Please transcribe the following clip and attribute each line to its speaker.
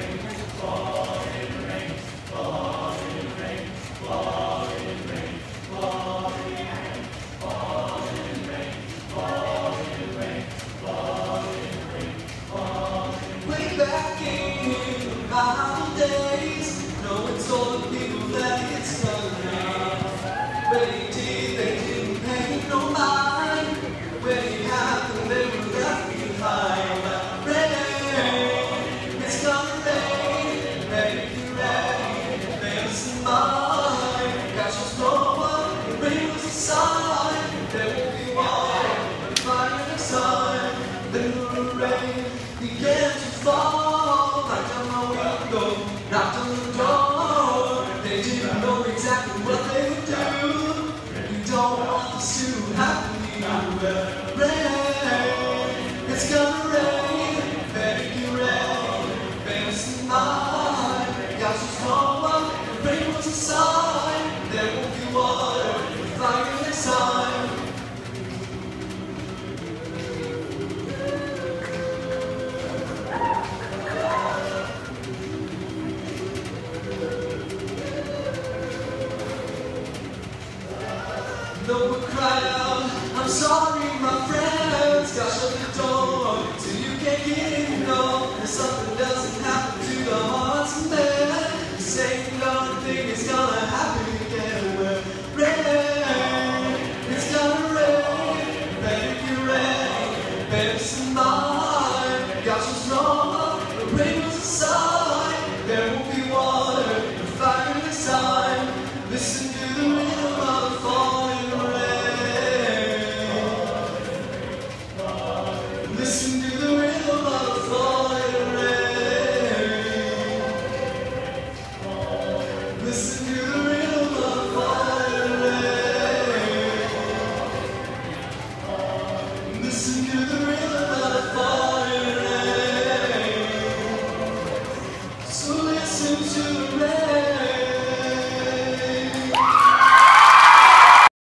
Speaker 1: Sing began to fall Knocked on my window, knocked on the door They didn't know exactly what they would do You don't want this to happen to you Rain, it's gonna rain Better get ready, better smile. Got your strong No one cried out, I'm sorry my friends Got shut the door, so you can't get in, no. And something doesn't happen to the hearts of men. You say you don't think it's gonna happen again Well, rain, it's gonna rain. Better get ready, better smile. Got you Listen to the rhythm of the falling